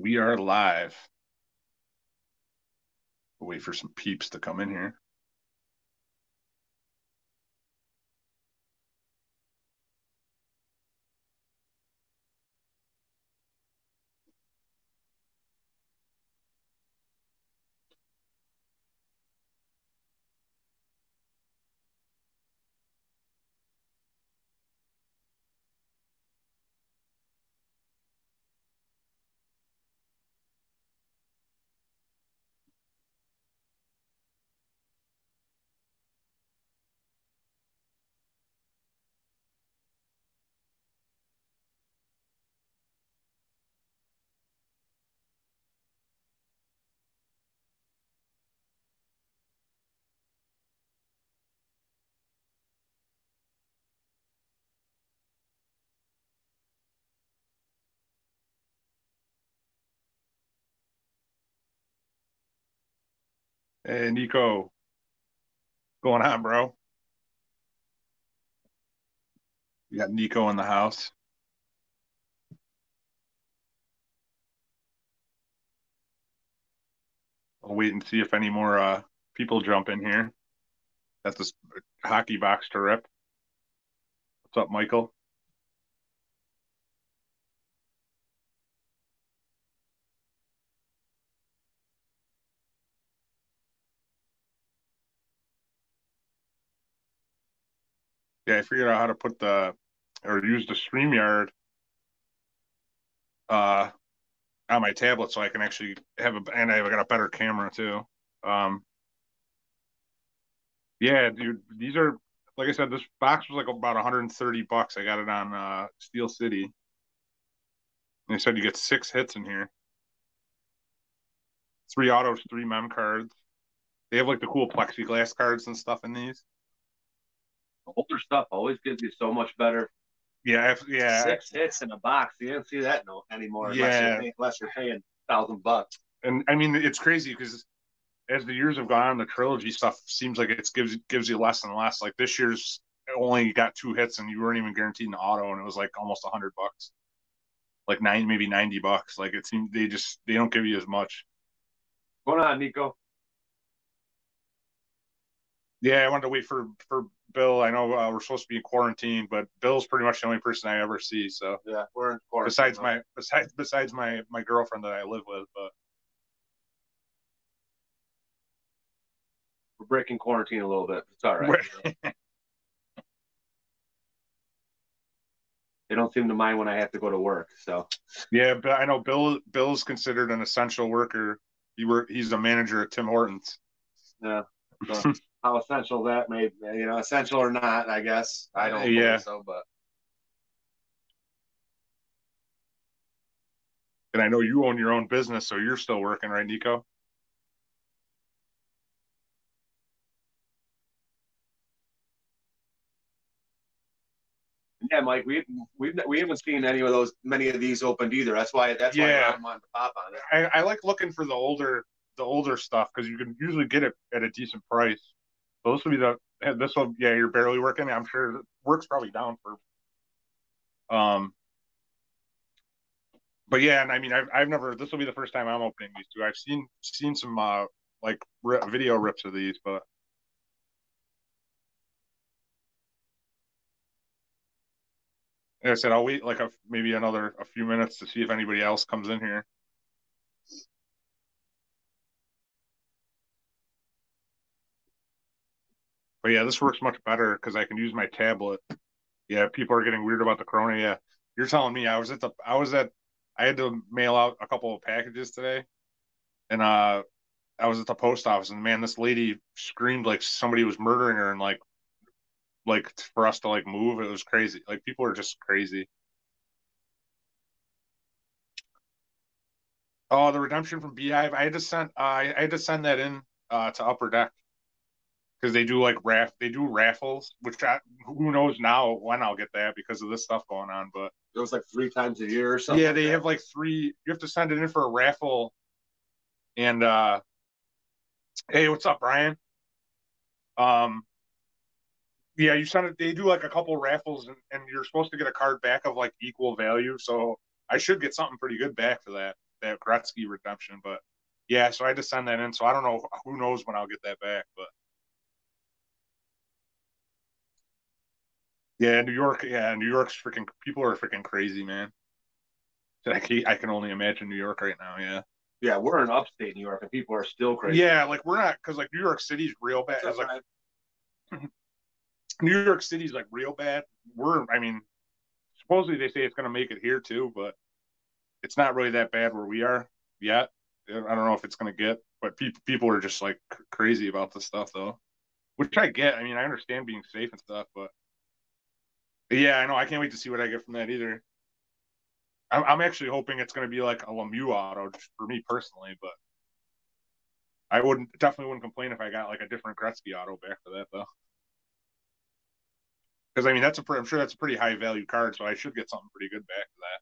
We are live. Wait for some peeps to come in here. Hey, Nico. Going on, bro? You got Nico in the house. I'll wait and see if any more uh, people jump in here. That's this hockey box to rip. What's up, Michael? Yeah, I figured out how to put the or use the StreamYard uh on my tablet so I can actually have a and I've got a better camera too. Um yeah, dude, these are like I said, this box was like about 130 bucks. I got it on uh Steel City. And they said you get six hits in here. Three autos, three mem cards. They have like the cool plexiglass cards and stuff in these. Older stuff always gives you so much better. Yeah, if, yeah. Six hits in a box. You don't see that no anymore unless, you're, paying, unless you're paying thousand bucks. and I mean it's crazy because as the years have gone on, the trilogy stuff seems like it gives gives you less and less. Like this year's only got two hits, and you weren't even guaranteed an auto, and it was like almost a hundred bucks, like nine maybe ninety bucks. Like it seems they just they don't give you as much. Going on, Nico. Yeah, I wanted to wait for for Bill. I know uh, we're supposed to be in quarantine, but Bill's pretty much the only person I ever see. So Yeah, we're in quarantine. besides my besides besides my my girlfriend that I live with, but we're breaking quarantine a little bit. It's all right. they don't seem to mind when I have to go to work. So yeah, but I know Bill Bill's considered an essential worker. He work he's a manager at Tim Hortons. yeah. So, how essential that may, you know, essential or not, I guess. I don't. Yeah. So, but And I know you own your own business, so you're still working, right, Nico? yeah, Mike, we we we haven't seen any of those many of these opened either. That's why that's Yeah. why I'm on the pop on it. I, I like looking for the older the older stuff because you can usually get it at a decent price. This will be the this will yeah you're barely working. I'm sure work's probably down for um. But yeah, and I mean I've I've never this will be the first time I'm opening these two. I've seen seen some uh like video rips of these, but like I said I'll wait like a maybe another a few minutes to see if anybody else comes in here. But yeah, this works much better because I can use my tablet. Yeah, people are getting weird about the Corona. Yeah, you're telling me I was at the I was at I had to mail out a couple of packages today, and uh, I was at the post office, and man, this lady screamed like somebody was murdering her, and like like for us to like move, it was crazy. Like people are just crazy. Oh, the redemption from Beehive. I had to send uh, I I had to send that in uh, to Upper Deck because they do like raff they do raffles, which I, who knows now when I'll get that because of this stuff going on. But It was like three times a year or something. yeah, they that. have like three. You have to send it in for a raffle. And uh, hey, what's up, Brian? Um, yeah, you send it. They do like a couple raffles, and, and you're supposed to get a card back of like equal value. So I should get something pretty good back for that. that Gretzky redemption, but yeah, so I had to send that in. So I don't know who knows when I'll get that back, but yeah, New York, yeah, New York's freaking people are freaking crazy, man. I can, I can only imagine New York right now. Yeah. Yeah, we're in upstate New York, and people are still crazy. Yeah, like we're not because like New York City's real bad. It's like New York City's like real bad. We're, I mean, supposedly they say it's going to make it here too, but it's not really that bad where we are yet. I don't know if it's going to get, but people people are just like crazy about this stuff though, which I get. I mean, I understand being safe and stuff, but, but yeah, I know I can't wait to see what I get from that either. I'm, I'm actually hoping it's going to be like a Lemieux auto just for me personally, but I wouldn't definitely wouldn't complain if I got like a different Gretzky auto back for that though. Because I mean, that's a I'm sure that's a pretty high value card, so I should get something pretty good back for that.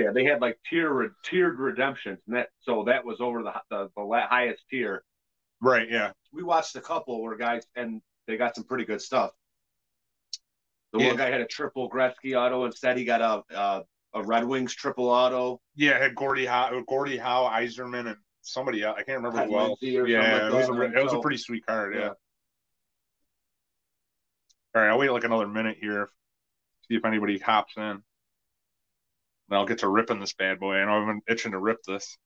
Yeah, they had like tier tiered redemptions, and that so that was over the the, the highest tier. Right. Yeah. We watched a couple where guys and they got some pretty good stuff. The yeah. one guy had a triple Gretzky auto. Instead, he got a a, a Red Wings triple auto. Yeah, had Gordie Howe, Gordie Howe, Yzerman, and somebody else. I can't remember who else. Yeah, like it was a it was a pretty sweet card. Yeah. yeah. All right, I'll wait like another minute here, see if anybody hops in. And I'll get to ripping this bad boy. I know I've been itching to rip this.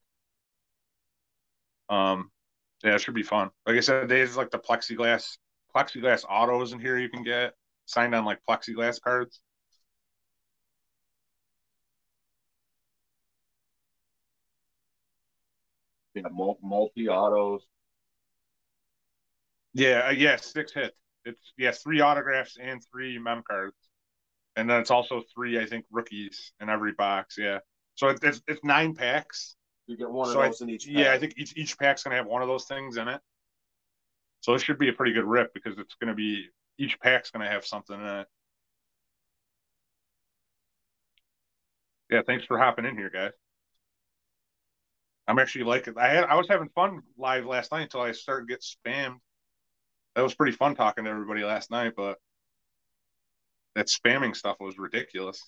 Um, yeah, it should be fun. Like I said, there's like the plexiglass plexiglass autos in here you can get signed on like plexiglass cards. Yeah, multi autos. Yeah, uh, yeah, six hits. It's yeah, three autographs and three mem cards, and then it's also three, I think, rookies in every box. Yeah, so it's it's nine packs. You get one so of those I, in each. Pack. Yeah, I think each each pack's gonna have one of those things in it. So it should be a pretty good rip because it's gonna be each pack's gonna have something in it. Yeah, thanks for hopping in here, guys. I'm actually like I had I was having fun live last night until I started get spammed that was pretty fun talking to everybody last night, but that spamming stuff was ridiculous.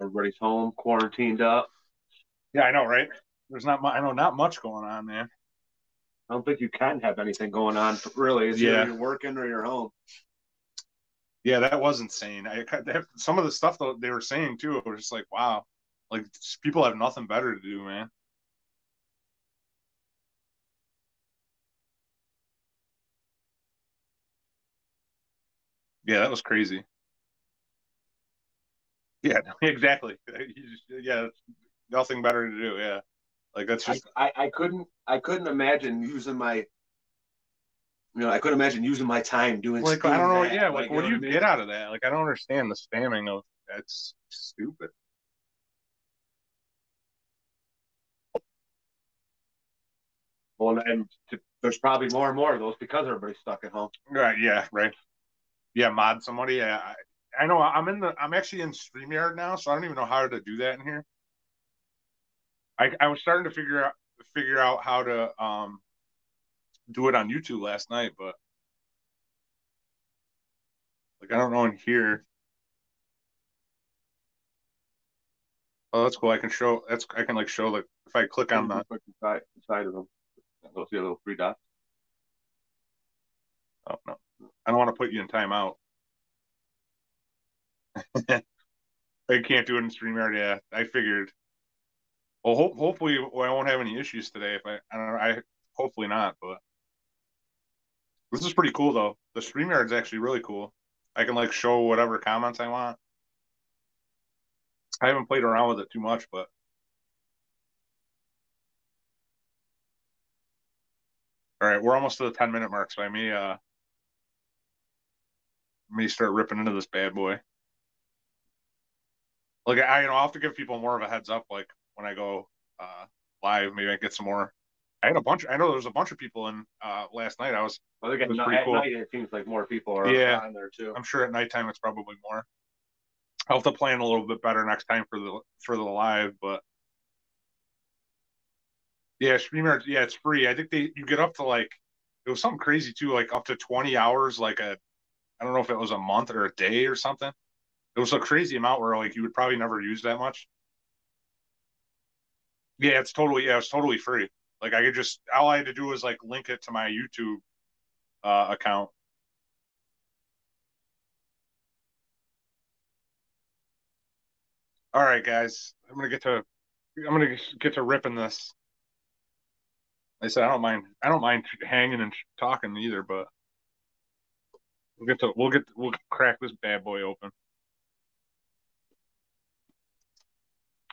Everybody's home, quarantined up. Yeah, I know, right? There's not much. I know not much going on, man. I don't think you can have anything going on really. It's yeah. either you're working or you're home. Yeah, that was insane. I some of the stuff that they were saying too. It was just like, wow, like people have nothing better to do, man. Yeah, that was crazy. Yeah, exactly. yeah, nothing better to do. Yeah, like that's just. I, I, I couldn't I couldn't imagine using my you know, I couldn't imagine using my time doing. Like I don't know, that. yeah. Like, like what do you, get out of that? Like I don't understand the spamming of that's stupid. Well, and to, there's probably more and more of those because everybody's stuck at home. Right. Yeah. Right. Yeah. Mod somebody. Yeah. I, know. I'm in the. I'm actually in Streamyard now, so I don't even know how to do that in here. I I was starting to figure out figure out how to um do it on YouTube last night, but like I don't know in here. Oh, that's cool. I can show. That's I can like show like if I click on the side, side of them. You'll see a little three dots. Oh no, I don't want to put you in timeout. I can't do it in StreamYard. Yeah, I figured. Well, ho- hopefully, I won't have any issues today. If I, I don't I hopefully not, but this is pretty cool though. The StreamYard is actually really cool. I can like show whatever comments I want. I haven't played around with it too much, but all right, we're almost to the 10 minute mark, so I may uh may start ripping into this bad boy. Like I you know I'll have to give people more of a heads up like when I go uh live, maybe I get some more I had a bunch. I know there was a bunch of people in uh, last night. I was. Well, they're getting at cool. night. It seems like more people are yeah, on there too. I'm sure at nighttime it's probably more. I'll have to plan a little bit better next time for the for the live, but Yeah, streamer Yeah, it's free. I think they you get up to like it was something crazy too, like up to twenty hours, like a I don't know if it was a month or a day or something. It was a crazy amount where like you would probably never use that much. Yeah, it's totally yeah, it's totally free. Like I could just all I had to do was like link it to my YouTube uh, account. All right, guys, I'm gonna get to I'm gonna get to ripping this. Like I said I don't mind I don't mind hanging and talking either, but we'll get to we'll get we'll crack this bad boy open.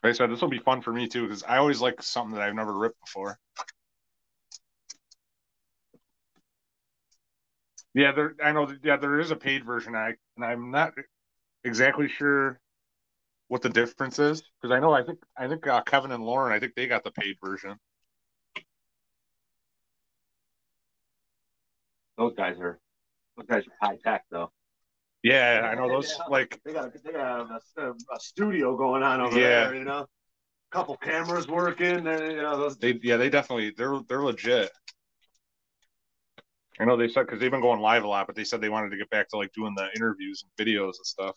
Like I said, this will be fun for me too because I always like something that I've never ripped before. Yeah, there. I know. Yeah, there is a paid version. I and I'm not exactly sure what the difference is because I know. I think. I think uh, Kevin and Lauren. I think they got the paid version. Those guys are. Those guys are high tech though. Yeah, I know those. Yeah. Like, They got they got a, a studio going on over Yeah. there. You know, a couple cameras working. And, you know those. they. Yeah, they definitely. They're they're legit. I know they said because they've been going live a lot, but they said they wanted to get back to like doing the interviews and videos and stuff.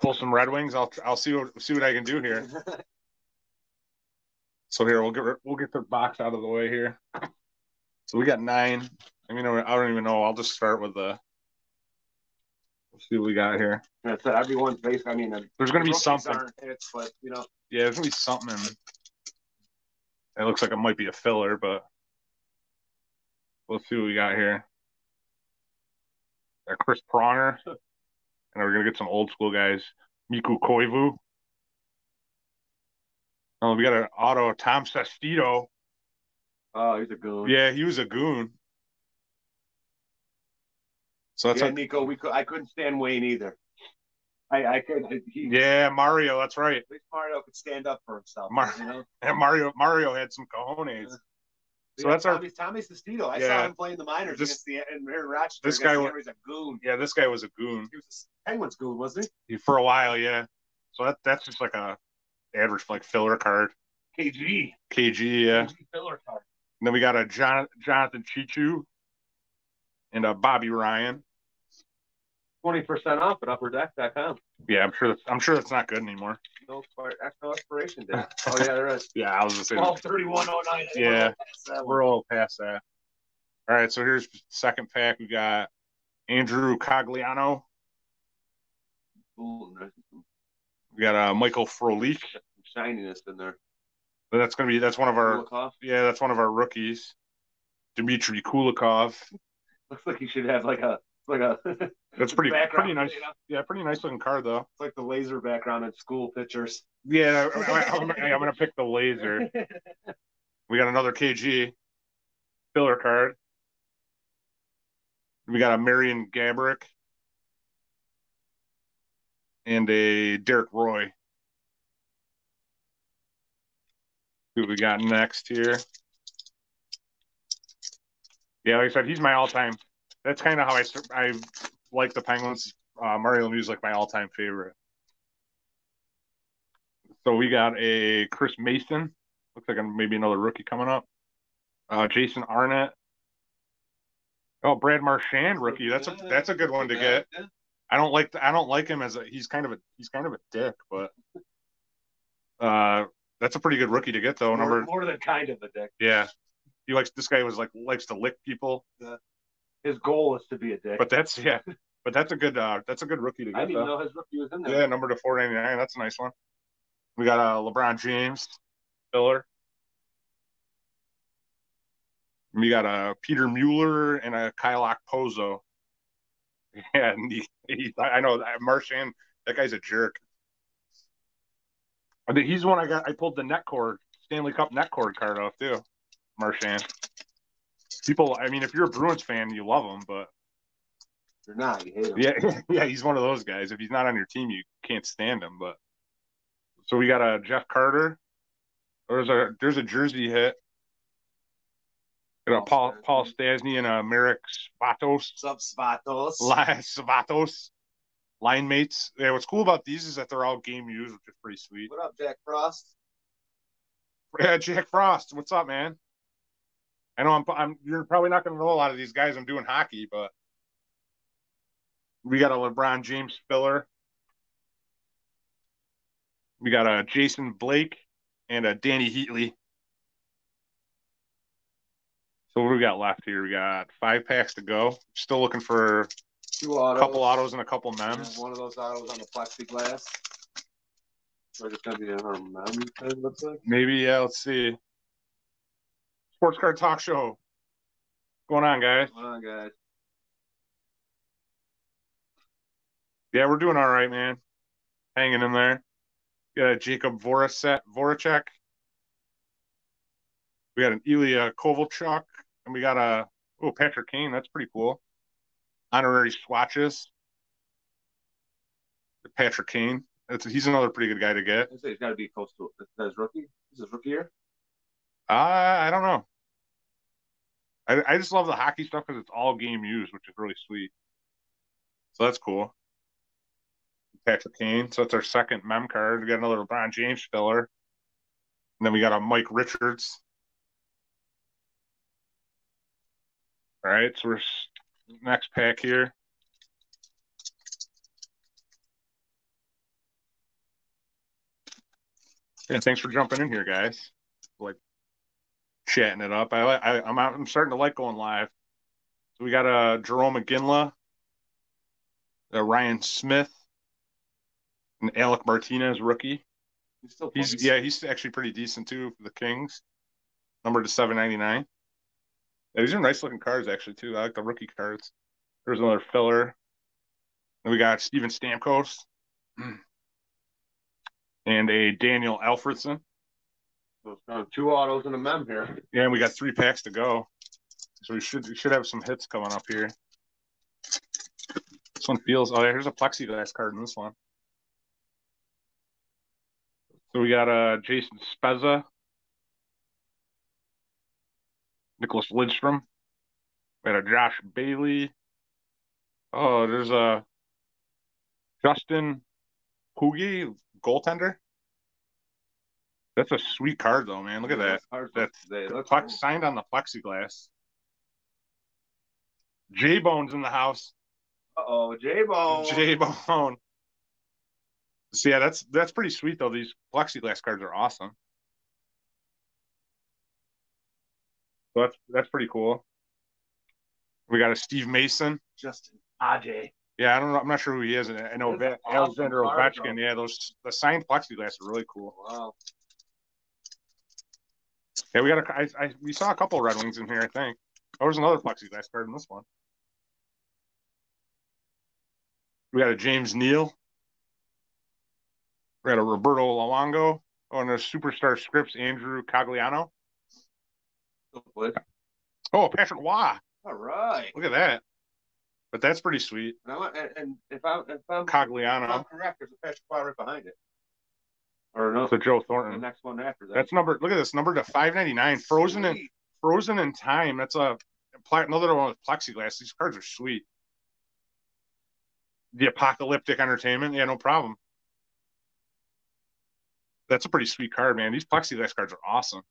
Pull some Red Wings. I'll I'll see what see what I can do here. So here we'll get we'll get the box out of the way here. So we got nine. I mean, I don't even know. I'll just start with the. Let's see what we got here. That's it. Everyone's base. I mean, There's gonna be something. hits, but you know, Yeah, there's gonna be something. It looks like it might be a filler, but let's see what we got here. Got Chris Pronger, and we're gonna get some old school guys. Mikko Koivu. Oh, we got an auto Tom Sestito. oh, he's a goon. Yeah, he was a goon. So that's yeah, a, Nico. We could. I couldn't stand Wayne either. I I could. He, yeah, Mario. That's right. At least Mario could stand up for himself. Mar- you know. And Mario Mario had some cojones. So Yeah, that's our Tommy, Tommy Sestito. I Yeah. saw him playing the minors This- against the in Rochester. this guy was a goon. yeah. This guy was a goon He was a Penguins goon, wasn't He- for a while. Yeah. So that that's just like a average like filler card. KG. KG. Yeah. KG filler card. And then we got a John, Jonathan Cheechoo and a Bobby Ryan. Twenty percent off at upperdeck.com. Yeah, I'm sure that's I'm sure that's not good anymore. No, no expiration date. Oh yeah, there is. Yeah, I was gonna say Twelve thirty one oh nine. Yeah. we're all past that. All right, so here's the second pack. We got Andrew Cogliano. Ooh, some We got uh, Michael Frolik. shininess in there. But that's gonna be that's one of our Kulikov. yeah that's one of our rookies. Dmitry Kulikov. Looks like he should have like a like a. That's pretty pretty nice. you know? Yeah, pretty nice looking card though. It's like the laser background in school pictures. Yeah, I, I'm gonna pick the laser. We got another KG filler card. We got a Marian Gaborik and a Derek Roy. Who we got next here? Yeah, like I said, he's my all-time. That's kind of how I I like the Penguins. Uh, Mario Lemieux is like my all-time favorite. So we got a Chris Mason. Looks like maybe another rookie coming up. Uh, Jason Arnott. Oh, Brad Marchand rookie. That's a that's a good one to get. I don't like I don't like him as a he's kind of a he's kind of a dick, but uh, that's a pretty good rookie to get though. More, Number more than kind of a dick. yeah, he likes this guy was like likes to lick people, His goal is to be a dick. but that's yeah, but that's a good uh that's a good rookie to get. I get didn't though. know his rookie was in there. Yeah, number to four ninety nine. That's a nice one. We got uh, LeBron James, filler. We got a Peter Mueller and a Kyle Pozo. Yeah, and he, he, I know that Marchand. That guy's a jerk. I think he's the one I got. I pulled the net cord Stanley Cup net cord card off too. Marchand. People, I mean, if you're a Bruins fan, you love him, but You're not. You hate him. yeah, yeah, he's one of those guys. If he's not on your team, you can't stand him. But so we got a Jeff Carter. There's a there's a jersey hit. Got a Paul Paul Stastny and a Marek Svatos. What's up, Svatos? Li- Svatos. Line mates. Yeah, what's cool about these is that they're all game used, which is pretty sweet. What up, Jack Frost? Yeah, Jack Frost. What's up, man? I know I'm, I'm you're probably not going to know a lot of these guys. I'm doing hockey, but we got a LeBron James filler. We got a Jason Blake and a Dany Heatley. So what do we got left here? We got five packs to go. Still looking for Two a couple autos and a couple mems. One of those autos on the plexiglass. Like it's gonna be mem. It looks like. Maybe yeah. Let's see. Sports Card Talk Show. Going on, guys? Come on, guys. Yeah, we're doing all right, man. Hanging in there. We got a Jakub Voracek, Voracek. We got an Ilya Kovalchuk, and we got a oh Patrick Kane. That's pretty cool. Honorary swatches. Patrick Kane. That's he's another pretty good guy to get. He's got to be close to it. That's rookie. This is rookie year. Uh, I don't know. I I just love the hockey stuff because it's all game used, which is really sweet. So that's cool. Patrick Kane. So that's our second mem card. We got another LeBron James filler. And then we got a Mike Richards. All right, so we're next pack here. Yeah, thanks for jumping in here, guys. Chatting it up. I, I I'm I'm starting to like going live. So we got a Jarome Iginla, a uh, Ryan Smyth, and Alec Martinez rookie. He's still. He's yeah, he's actually pretty decent too for the Kings. Number to seven ninety nine. Yeah, these are nice looking cards actually too. I like the rookie cards. There's another filler. Then we got Steven Stamkos mm. and a Daniel Alfredsson. Uh, two autos and a mem here. Yeah, and we got three packs to go. So we should we should have some hits coming up here. This one feels oh here's a plexiglass card in this one. So we got uh Jason Spezza, Nicklas Lidstrom, we got a Josh Bailey. Oh, there's a Justin Pogge goaltender. That's a sweet card though, man. Look at that. That's look Plex, signed on the plexiglass. J Bone's in the house. Uh oh, J Bone. J Bone. So yeah, that's that's pretty sweet though. These plexiglass cards are awesome. So that's that's pretty cool. We got a Steve Mason. Justin Aj. Yeah, I don't know. I'm not sure who he is. I know Alexander awesome Ovechkin. Yeah, those the signed plexiglass are really cool. Wow. Yeah, we got a. I, I we saw a couple Red Wings in here. I think. Oh, there's another plexiglass card in this one. We got a James Neal. We got a Roberto Luongo. Oh, and a superstar scripts Andrew Cogliano. Oh, Patrick Roy. All right. Look at that. But that's pretty sweet. And, I, want- and, and if I'm if I'm, if Cogliano. I'm correct, there's a Patrick Roy right behind it. Or no, So Joe Thornton. the next one after that. That's number. Look at this number to five ninety nine. Frozen in Sweet. frozen in time. That's a another one with plexiglass. These cards are sweet. The apocalyptic entertainment. Yeah, no problem. That's a pretty sweet card, man. These plexiglass cards are awesome.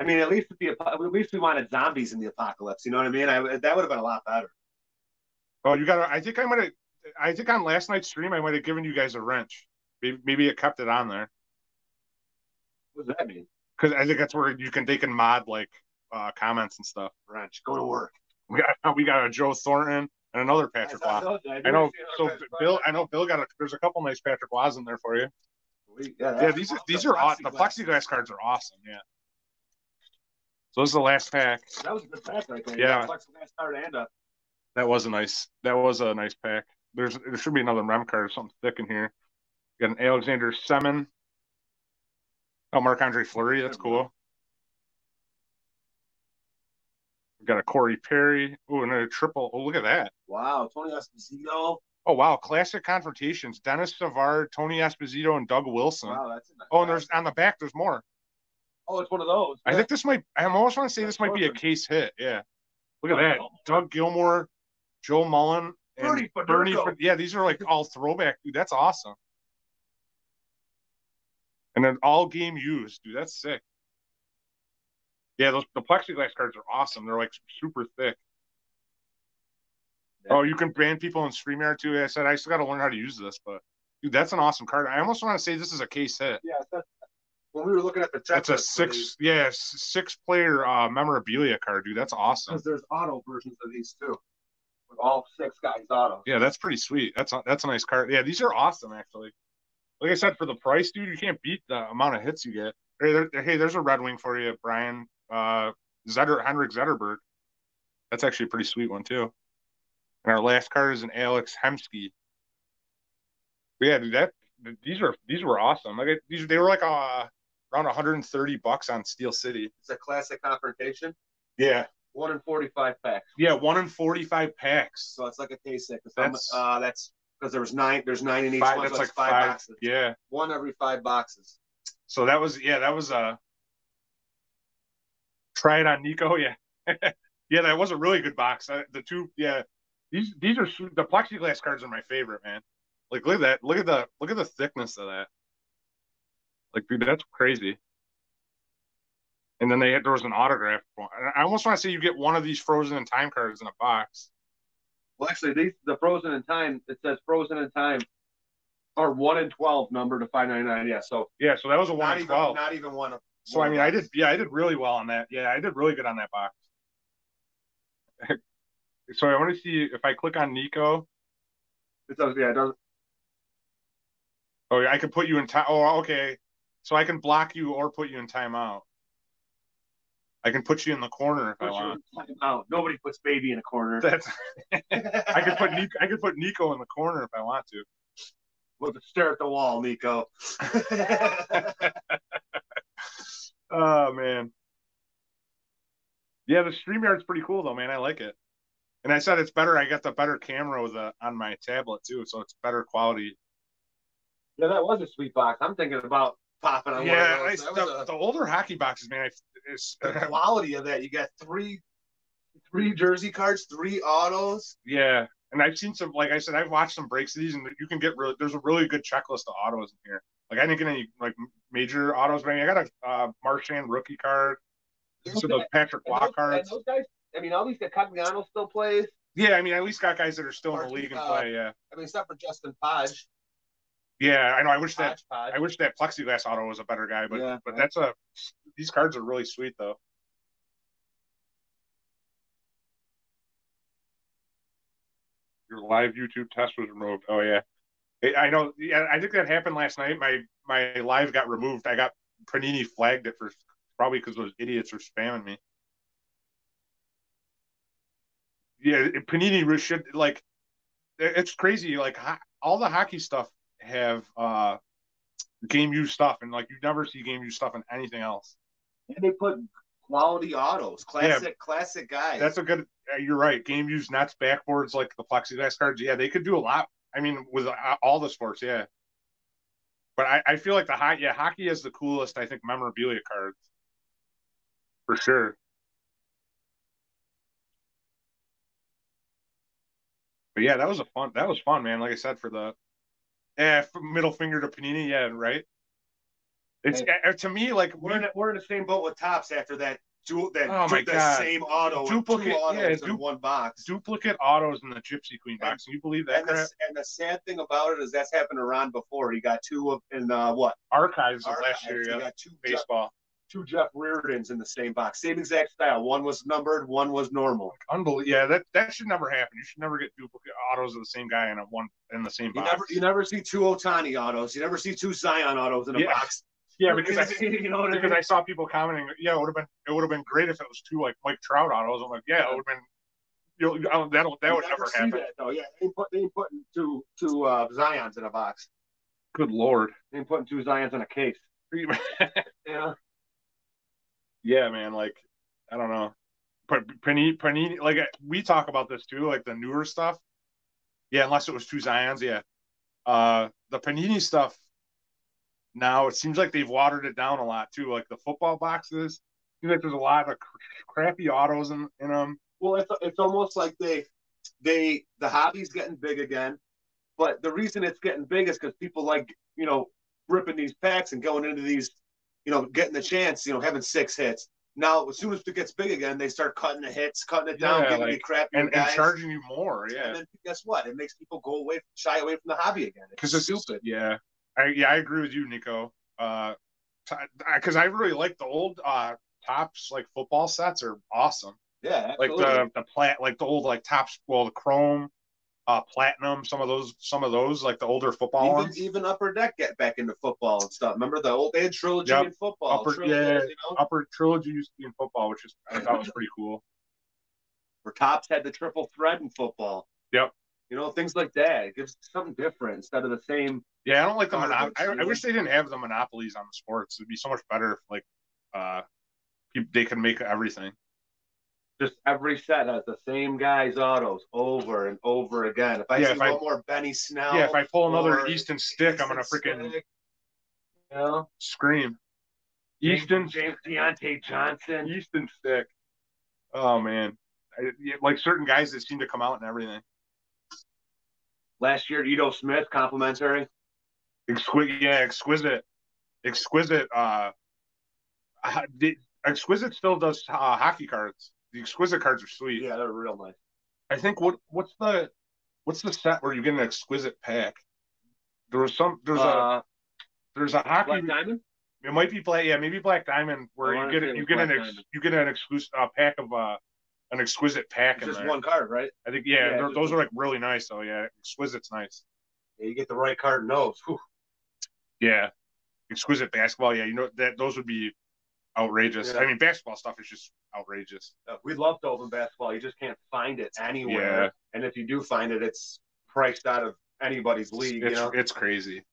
I mean, at least with the at least we wanted zombies in the apocalypse. You know what I mean? I, that would have been a lot better. Oh, you got. I think I might have. I think on last night's stream I might have given you guys a wrench. Maybe, it kept it on there What does that mean? because I think that's where you can they can mod like uh, comments and stuff. Wrench. Go to work. We got we got a Joe Thornton and another Patrick Roy. I know. So Bill, I know Bill got a. There's a couple nice Patrick Roys in there for you. yeah, Yeah, these are these are aw- the plexiglass cards are awesome. Yeah. So this is the last pack. That was a good pack right there. Yeah. Plexiglass card and a That was a nice. That was a nice pack. There's there should be another mem card or something thick in here. Got an Alexander Semin. Oh, Marc Andre Fleury. That's cool. We got a Corey Perry. Oh, and a triple. Oh, look at that. wow. Tony Esposito. Oh wow, classic confrontations. Denis Savard, Tony Esposito, and Doug Wilson. Wow, that's nice Oh, and there's on the back. There's more. Oh, it's one of those. I think this might. I almost want to say this might be a case hit. Yeah. Look at that. Doug Gilmour, Joe Mullen, and Bernie Bernie. Yeah, these are like all throwback. Dude, that's awesome. And then all game used, dude. That's sick. Yeah, those the plexiglass cards are awesome. They're like super thick. Yeah. Oh, you can ban people in StreamYard too. I said I still got to learn how to use this, but dude, that's an awesome card. I almost want to say this is a case hit. Yeah, that's, when we were looking at the that's a six, the, yeah, six player uh, memorabilia card, dude. That's awesome. Because there's auto versions of these too, with all six guys auto. Yeah, that's pretty sweet. That's a, that's a nice card. Yeah, these are awesome actually. Like I said, for the price, dude, you can't beat the amount of hits you get. Hey, there, hey there's a Red Wing for you, Brian. Uh, Zetter, Henrik Zetterberg. That's actually a pretty sweet one too. And our last card is an Alex Hemsky. But yeah, dude, that these are these were awesome. Like these, they were like uh, around 130 bucks on Steel City. It's a classic confrontation. Yeah, one in 45 packs. Yeah, one in 45 packs. So it's like a case set. That's uh, that's because there was nine. There's nine in each five, one. That's so like five, five boxes. Yeah, one every five boxes. So that was yeah, that was uh try it on Nico. Yeah, yeah, that was a really good box. The two, yeah, these these are the plexiglass cards are my favorite, man. Like look at that, look at the look at the thickness of that. Like dude, that's crazy. And then they had, there was an autograph. I almost want to say you get one of these frozen in time cards in a box. Well, actually, these the frozen in time. It says frozen in time are one in twelve number to five ninety nine. Yeah, so yeah, so that was a one in twelve. Not even one. Of, So I mean, I did. Yeah, I did really well on that. Yeah, I did really good on that box. so I want to see if I click on Nico. It does. Yeah, it does. Oh, I can put you in time. Oh, okay. So I can block you or put you in timeout. I can put you in the corner if I want. Oh, nobody puts baby in a corner. That's. I could put Nico. I could put Nico in the corner if I want to. With a stare at the wall, Nico. oh man. Yeah, the StreamYard's pretty cool though, man. I like it. And I said it's better. I got the better camera with a, on my tablet too, so it's better quality. Yeah, that was a sweet box. I'm thinking about popping on yeah, one of those. the, a... the, older hockey boxes, man. It's, the quality of that. You got three, three jersey cards, three autos. Yeah, and I've seen some. Like I said, I've watched some breaks of these, and you can get really. There's a really good checklist of autos in here. Like I didn't get any like major autos, but I, mean, I got a uh, Marchand rookie card. So those Patrick Roy cards. those guys, I mean, all these Cogliano still plays. Yeah, I mean, at least got guys that are still in the league and play. Yeah. I mean, except for Justin Pogge. Yeah, I know. I wish that I wish that plexiglass auto was a better guy, but yeah, but that's a these cards are really sweet though. Your live YouTube test was removed. Oh yeah, I know. Yeah, I think that happened last night. My my live got removed. I got Panini flagged it for probably because those idiots are spamming me. Yeah, Panini should like. It's crazy. Like all the hockey stuff have uh game use stuff, and like you never see game use stuff in anything else. And they put quality autos, classic, yeah, classic guys. That's a good. You're right. Game use nets, backboards, like the plexiglass cards. Yeah, they could do a lot. I mean, with uh, all the sports, yeah. But I, I feel like the hockey, yeah, hockey is the coolest. I think memorabilia cards, for sure. But yeah, that was a fun. That was fun, man. Like I said, for the yeah, middle finger to Panini. Yeah, right. It's hey, to me like we're in, we're in the same boat with Topps after that. Du- that oh my same auto, duplicate, yeah, du- one box, duplicate autos in the Gypsy Queen box. Can you believe that? And the, and the, sad thing about it is that's happened to Ron before. He got two of in uh, what archives, archives last year. He yeah. got two baseball two Jeff Reardons in the same box, same exact style. One was numbered, one was normal. Unbelievable. Yeah, that that should never happen. You should never get duplicate autos of the same guy in a one in the same you box. Never, you never see two Ohtani autos. You never see two Zion autos in a yeah. box. Yeah, because I you know because I, mean? I, saw people commenting. Yeah, it would have been it would have been great if it was two like Mike Trout autos. I'm like, yeah, it would have been. You know, that'll that would never, never happen. That, though. Yeah, they ain't, put, they ain't putting two two uh, Zions in a box. Good lord, they ain't putting two Zions in a case. yeah yeah, man, like I don't know, but Panini, Panini, like we talk about this too, like the newer stuff. Yeah, unless it was two Zions, yeah. Uh, the Panini stuff. Now it seems like they've watered it down a lot too. Like the football boxes, seems like there's a lot of crappy autos in, in them. Well, it's it's almost like they they the hobby's getting big again, but the reason it's getting big is because people like you know ripping these packs and going into these, you know, getting the chance, you know, having six hits. Now, as soon as it gets big again, they start cutting the hits, cutting it down, Yeah, giving like- you crap, and, and charging you more. And Yeah, then guess what? It makes people go away, shy away from the hobby again. because It's it's stupid. Yeah, I yeah I agree with you, Nico. Uh, because I really like the old uh Topps like football sets are awesome. Yeah, Like the the plat like the old like Topps well the chrome, uh platinum some of those some of those like the older football even, ones. even upper deck get back into football and stuff. Remember the old they had trilogy Yep. in football. Upper- trilogy, yeah. you know? Upper trilogy used to be in football, which is I thought was pretty cool. Where Topps had the triple threat in football. Yep. You know, things like that. It gives something different instead of the same. Yeah, I don't like the Garbage, monop- I, I wish they didn't have the monopolies on the sports. It'd be so much better if like uh they could make everything. Just every set has the same guy's autos over and over again. If I Yeah, see if one I- more Benny Snell, yeah, if I pull another Easton Stick, I'm gonna freaking Stick, you know, scream. James- Easton James Diontae Johnson. Easton Stick. Oh man, I, like certain guys that seem to come out and everything. Last year, Edo Smith, complimentary. Exquisite, yeah, exquisite, exquisite. Uh, the, exquisite still does uh, hockey cards. The exquisite cards are sweet. Yeah, they're real nice. I think what what's the what's the set where you get an exquisite pack? There was some there's a Uh, there's a hockey. Black Diamond. It might be black, yeah, maybe Black Diamond, where you get you get an ex, you get an exclusive uh, pack of uh an exquisite pack It's in just there. one card, right? I think yeah, Yeah, those are like really nice though. Yeah, exquisite's nice. Yeah, you get the right card in those. Whew. Yeah, exquisite basketball. Yeah, you know that those would be outrageous. Yeah. I mean, basketball stuff is just outrageous. Uh, We love to open basketball. You just can't find it anywhere. Yeah. And if you do find it, it's priced out of anybody's league. It's you know? it's crazy.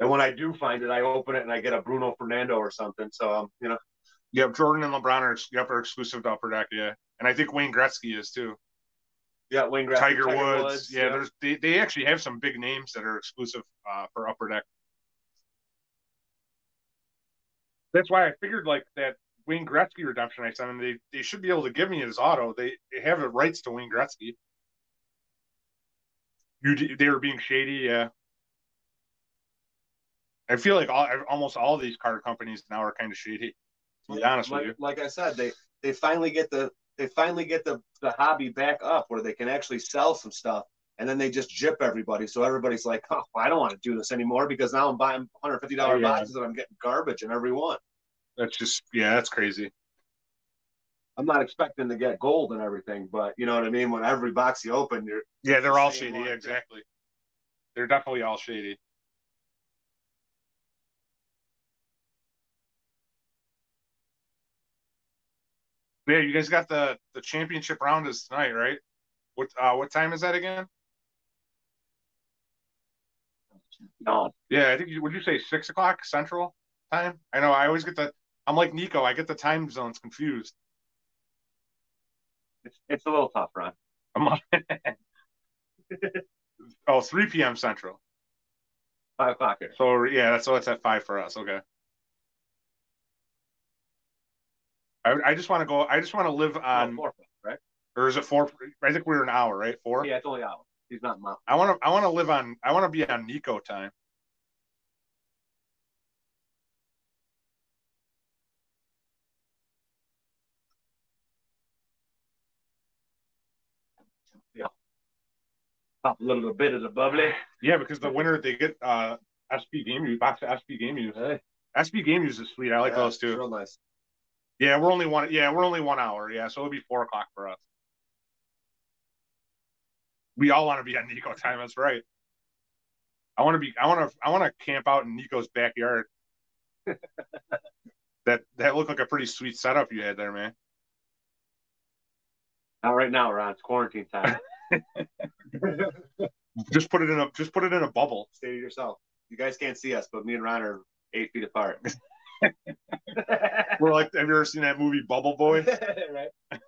And when I do find it, I open it and I get a Bruno Fernando or something. So um, you know, Yeah, Jordan and LeBron are yep, are exclusive to Upper Deck. Yeah, and I think Wayne Gretzky is too. yeah, Wayne Gretzky, Tiger, Woods. Yeah, yeah. there's they, they actually have some big names that are exclusive uh, for Upper Deck. That's why I figured like that Wayne Gretzky redemption I sent them. They they should be able to give me his auto. They they have the rights to Wayne Gretzky. You they were being shady. Yeah. I feel like all, almost all these card companies now are kind of shady. To be honest like, with you. like I said, they they finally get the they finally get the the hobby back up where they can actually sell some stuff, and then they just jip everybody. So everybody's like, oh, I don't want to do this anymore because now I'm buying 150 dollar Oh, yeah. boxes and I'm getting garbage in every one. That's just yeah, that's crazy. I'm not expecting to get gold and everything, but you know what I mean. When every box you open, you're Yeah, they're all shady. one, yeah. exactly. They're definitely all shady. Yeah, you guys got the the championship round is tonight, right? What uh what time is that again? No. Yeah, I think you would you say six o'clock central time? I know I always get the I'm like Nico, I get the time zones confused. It's, it's a little tough, Ron. I'm like, oh, 3 p.m. central. Five o'clock here. So yeah, that's so it's at five for us. Okay. I, I just want to go. I just want to live on, four, right? or is it four? I think we're an hour, right? Four. Yeah, it's only an hour. He's not mount. I want to. I want to live on. I want to be on Nico time. Yeah. Pop a little bit of the bubbly. Yeah, because the winner they get uh SP game use box of SP game use. Hey, SP game use is sweet. I like yeah, those too. Real nice. Yeah, we're only one. Yeah, we're only one hour. Yeah, so it'll be four o'clock for us. We all want to be on Nico time. That's right. I want to be. I want to. I want to camp out in Nico's backyard. that that looked like a pretty sweet setup you had there, man. Not right now, Ron. It's quarantine time. Just put it in a. Just put it in a bubble. Stay to yourself. You guys can't see us, but me and Ron are eight feet apart. We're like, have you ever seen that movie Bubble Boy? right?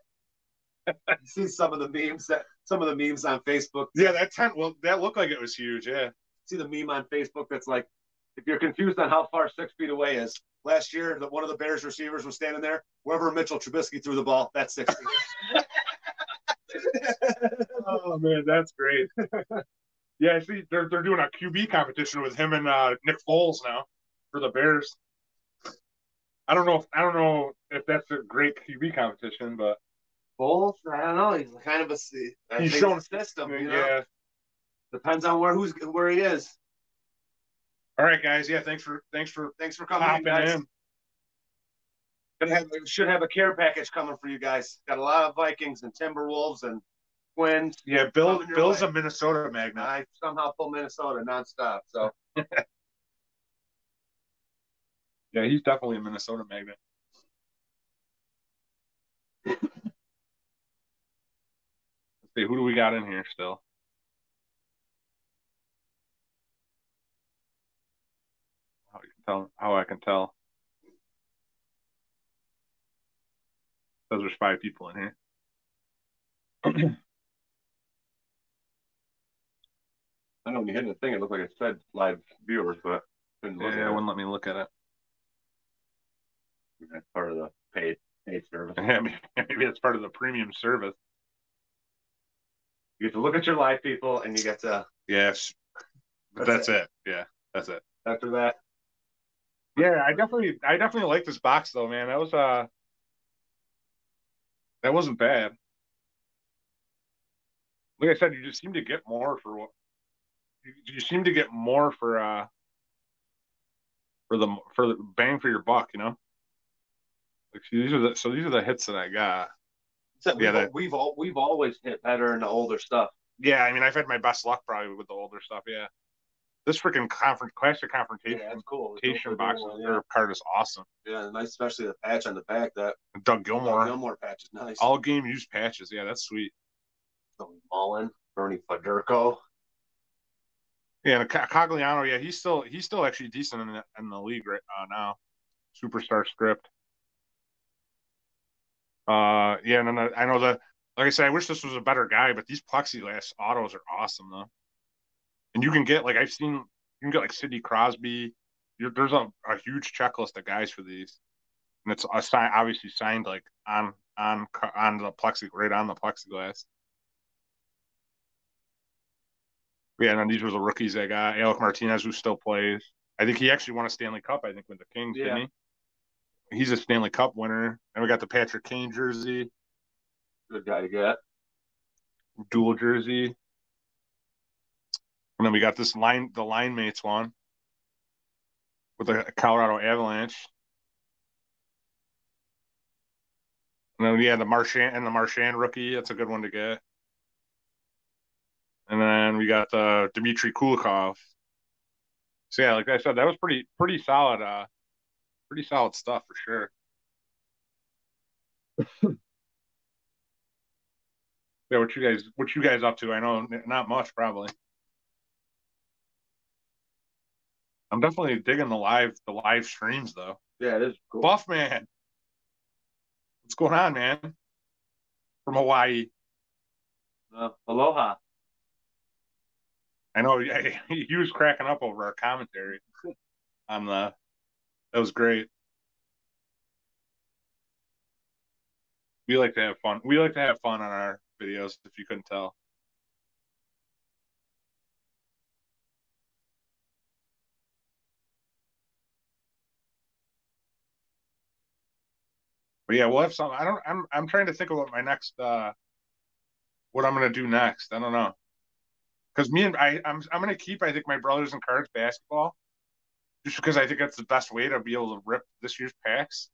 See some of the memes that some of the memes on Facebook. Yeah, that tent. Well, that looked like it was huge. Yeah. See the meme on Facebook that's like, if you're confused on how far six feet away is, last year that one of the Bears receivers was standing there. Wherever Mitchell Trubisky threw the ball, that's six feet. Oh man, that's great. Yeah, I see they're they're doing a QB competition with him and uh, Nick Foles now for the Bears. I don't know if I don't know if that's a great QB competition, but Foles, I don't know. He's kind of a. I He's think shown- a system. You know? yeah. Depends on where who's where he is. All right, guys. Yeah, thanks for thanks for Thanks for coming in, guys. in. Gonna have, should have a care package coming for you guys. Got a lot of Vikings and Timberwolves and Twins. Yeah, Bill Bill's way. a Minnesota magnet. I somehow pull Minnesota nonstop. So Yeah, he's definitely a Minnesota magnet. See, who do we got in here still? How you can tell? How I can tell? Says there's five people in here. I know when you hit the thing, it looked like it said live viewers, but couldn't look Yeah, it wouldn't let me look at it. That's part of the paid paid service. Yeah, Maybe it's part of the premium service. You get to look at your live people, and you get to Yes, but That's that's, it. Yeah, that's it. after that. Yeah, I definitely, I definitely like this box though, man. That was uh, that wasn't bad. Like I said, you just seem to get more for what you, you seem to get more for uh for the for the bang for your buck, you know. Like see, these are the so these are the hits that I got. So we've, Yeah, that- we've all we've always hit better in the older stuff. Yeah, I mean, I've had my best luck probably with the older stuff. Yeah, this freaking conference classic confrontation Yeah, that's cool. confrontation box Yeah, their card is awesome. yeah, nice, especially the patch on the back. That Doug Gilmour, Gilmour patch is nice. all game used patches. Yeah, that's sweet. Tony Mullen, Bernie Federko. Yeah, and Ca- Cogliano, yeah, he's still he's still actually decent in the, in the league right uh, now. Superstar script. Uh, yeah, and I, I know the like I said, I wish this was a better guy, but these plexiglass autos are awesome though. And you can get like I've seen you can get like Sidney Crosby. You're, there's a, a huge checklist of guys for these, and it's a sign obviously signed like on on on the plexi right on the plexiglass. Yeah, and then these were the rookies I got. Alec Martinez, who still plays. I think he actually won a Stanley Cup, I think, with the Kings, Yeah. didn't he? He's a Stanley Cup winner. And we got the Patrick Kane jersey, Good guy to get. dual jersey. And then we got this line, the line mates one with the Colorado Avalanche. And then we had the Marchand and the Marchand rookie. That's a good one to get. And then we got the Dmitry Kulikov. So yeah, like I said, that was pretty pretty solid. Uh, pretty solid stuff for sure. yeah, what you guys what you guys up to? I know not much probably. I'm definitely digging the live the live streams though. Yeah, it is cool. Buff man, what's going on, man? From Hawaii. Uh, aloha. I know yeah, he was cracking up over our commentary on the. That was great. We like to have fun. We like to have fun on our videos. If you couldn't tell. But yeah, we'll have some. I don't. I'm. I'm trying to think of what my next. uh What I'm gonna do next. I don't know because me and I, I'm I'm gonna keep I think my brothers and cards basketball, just because I think that's the best way to be able to rip this year's packs.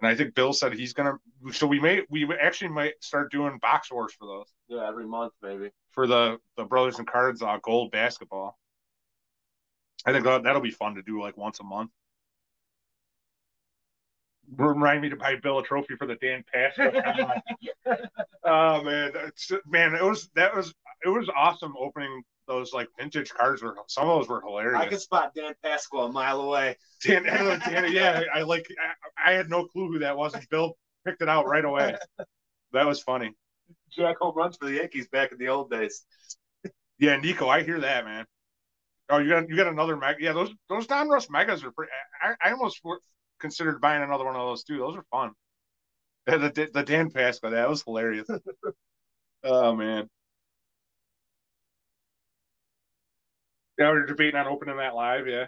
And I think Bill said he's gonna. So we may we actually might start doing box wars for those Yeah, every month maybe. for the the brothers and cards uh, gold basketball. I think that, that'll be fun to do like once a month. Remind me to buy Bill a trophy for the Dan Pass. oh man, man, it was that was it was awesome opening those like vintage cards. Were some of those were hilarious. I could spot Dan Pasqua a mile away. Dan, Dan, yeah, I like. I, I had no clue who that was. and Bill picked it out right away. That was funny. Jack home runs for the Yankees back in the old days. Yeah, Nico, I hear that, man. Oh, you got you got another mega. Yeah, those those Donruss megas are pretty. I, I almost considered buying another one of those too. Those are fun. The the, the Dan Pasqua, that was hilarious. oh man. Yeah, we are debating on opening that live. Yeah.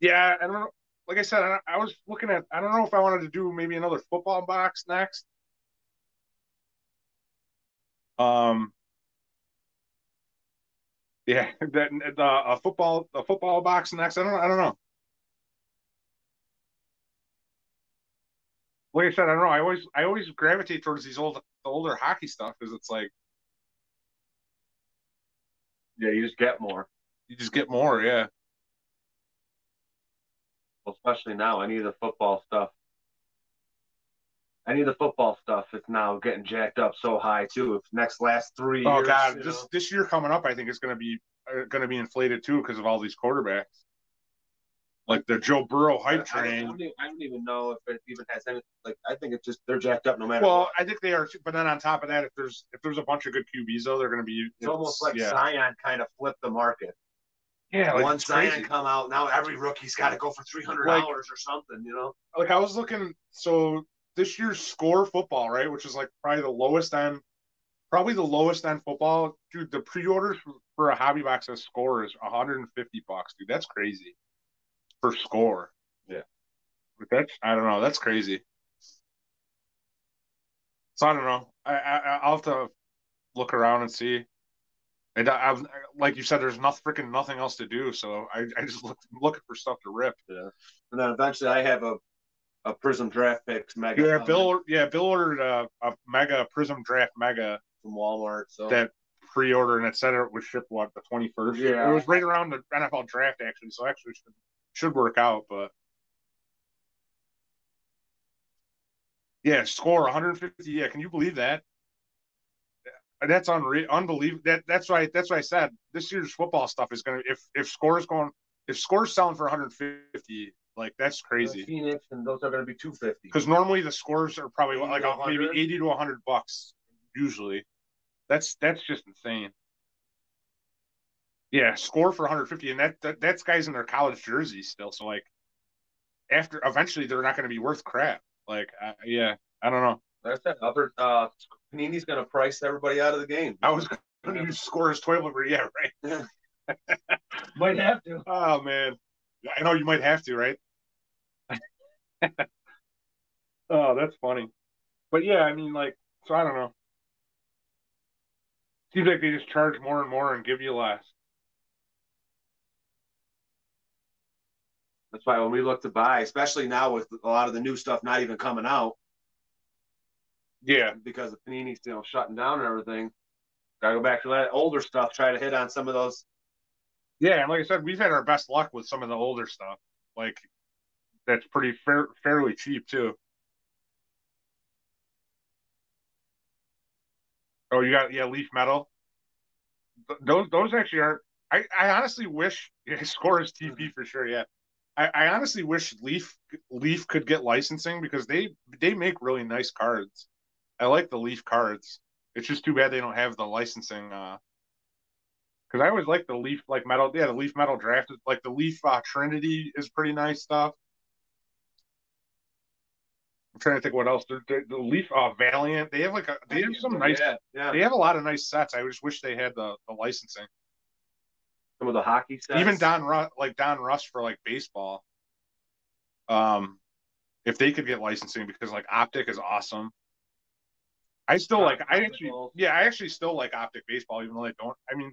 Yeah, I don't know. Like I said, I, I was looking at. I don't know if I wanted to do maybe another football box next. Um. Yeah, that the a football a football box next. I don't I don't know. Like I said, I don't know. I always I always gravitate towards these old the older hockey stuff because it's like yeah, you just get more. You just get more, yeah. Well, especially now, any of the football stuff any of the football stuff is now getting jacked up so high too. If next last three oh, years, god, this know. this year coming up, I think is going to be uh, going to be inflated too because of all these quarterbacks. Like the Joe Burrow hype train. I don't, even, I don't, even know if it even has any. Like I think it's just they're jacked up no matter. Well, what. I think they are. But then on top of that, if there's if there's a bunch of good QBs though, they're going to be. It's, it's, almost like yeah. Zion kind of flipped the market. Yeah, like once Zion come out, now every rookie's got to go for three hundred dollars like, or something. You know. Like I was looking, so this year's score football, right, which is like probably the lowest end, probably the lowest end football, dude. The pre-orders for a hobby box of score is 150 bucks, dude. That's crazy for score. Yeah, but that's I don't know. That's crazy. So I don't know. I, I I'll have to look around and see. And I, have like you said, there's nothing freaking nothing else to do, so I, I just look looking for stuff to rip. Yeah, and then eventually I have a a Prizm Draft Picks mega. Yeah, Bill. Yeah, Bill ordered a, a mega Prizm Draft mega from Walmart. So that pre-order and it said it would ship what the twenty first. Yeah, it was right around the NFL draft actually, so actually should should work out. But yeah, score 150. Yeah, can you believe that? That's unreal, unbelievable. That that's why that's why I said this year's football stuff is gonna if if score is going if score's selling for 150 like that's crazy. Phoenix and those are going to be two fifty. Because normally the scores are probably like maybe eighty to hundred bucks usually. That's that's just insane. Yeah, score for 150, and that, that that's guys in their college jerseys still. So like, after eventually they're not going to be worth crap. Like, uh, yeah, I don't know. That's that. Upper uh, Panini's going to price everybody out of the game. I was going to use score as toilet paper. Yeah, right. might have to. Oh man, I know you might have to, right? oh, that's funny. But yeah, I mean, like, so I don't know. Seems like they just charge more and more and give you less. That's why when we look to buy, especially now with a lot of the new stuff not even coming out. Yeah. Because the Panini's you know shutting down and everything. Gotta go back to that older stuff, try to hit on some of those. Yeah, and like I said, we've had our best luck with some of the older stuff. Like that's pretty fair, fairly cheap too. Oh, you got yeah, leaf metal. Those those actually aren't. I, I honestly wish yeah, score is TP mm-hmm. for sure. Yeah, I, I honestly wish Leaf Leaf could get licensing because they they make really nice cards. I like the Leaf cards. It's just too bad they don't have the licensing. uh Because I always like the Leaf like metal. Yeah, the Leaf metal draft. Like the Leaf uh, Trinity is pretty nice stuff. I'm trying to think what else. The, the, the Leaf uh, Valiant. They have like a they have some nice. Yeah, yeah. They have a lot of nice sets. I just wish they had the, the licensing. Some of the hockey sets. Even Donruss, like Donruss for like baseball. Um, if they could get licensing because like Optic is awesome. I still like. I actually, yeah, I actually still like Optic baseball, even though I don't. I mean,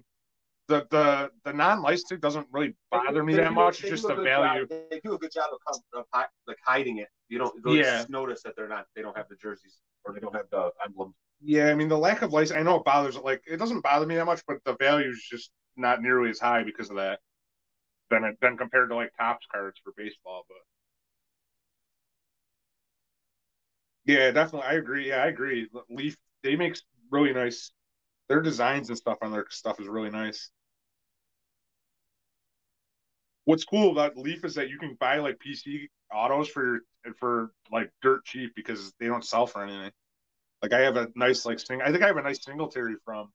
the the the non-licensing doesn't really bother me that much. It's just the value. Job. They do a good job of, of, like hiding it. You don't yeah. notice that they're not. They don't have the jerseys or they don't have the emblems. Yeah, I mean the lack of license. I know it bothers. Like it doesn't bother me that much, but the value is just not nearly as high because of that. Than it than compared to like Topps cards for baseball, but. Yeah, definitely. I agree. Yeah, I agree. Leaf they make really nice their designs and stuff on their stuff is really nice. What's cool about Leaf is that you can buy like PC autos for your for like dirt cheap because they don't sell for anything. Like I have a nice like sing. I think I have a nice Singletary from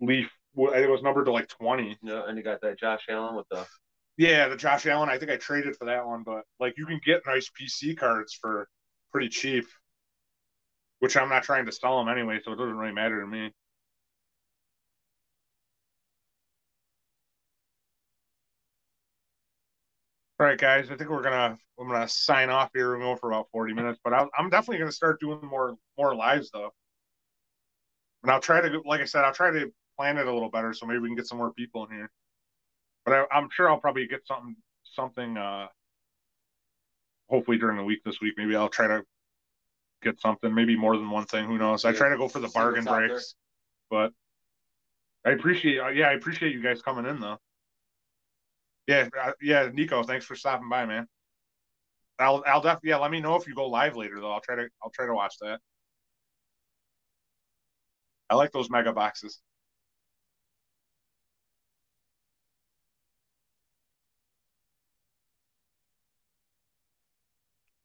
Leaf. I think it was numbered to like twenty. No, and you got that Josh Allen with the. Yeah, the Josh Allen. I think I traded for that one, but like you can get nice PC cards for pretty cheap, which I'm not trying to sell them anyway, so it doesn't really matter to me. All right, guys. I think we're gonna I'm gonna sign off here. We go for about 40 minutes, but i am definitely gonna start doing more more lives though. And I'll try to, like I said, I'll try to plan it a little better so maybe we can get some more people in here. But I, am sure I'll probably get something something. uh Hopefully during the week this week, maybe I'll try to get something, maybe more than one thing. Who knows? Yeah, I try to go for the bargain breaks, but I appreciate. Uh, yeah, I appreciate you guys coming in though. Yeah, uh, yeah, Nico, thanks for stopping by, man. I'll, I'll definitely, yeah. Let me know if you go live later though. I'll try to, I'll try to watch that. I like those mega boxes.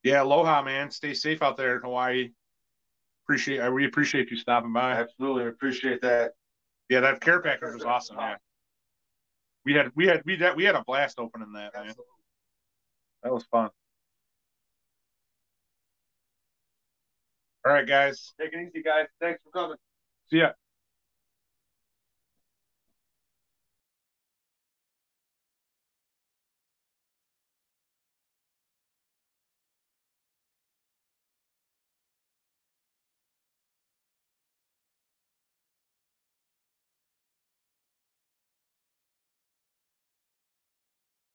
Yeah, aloha, man. Stay safe out there in Hawaii. Appreciate, I really appreciate you stopping by. Absolutely, appreciate that. Yeah, that care package was awesome. Yeah, we had we had we had we had a blast opening that. Man. That was fun. All right, guys. Take it easy, guys. Thanks for coming. See ya.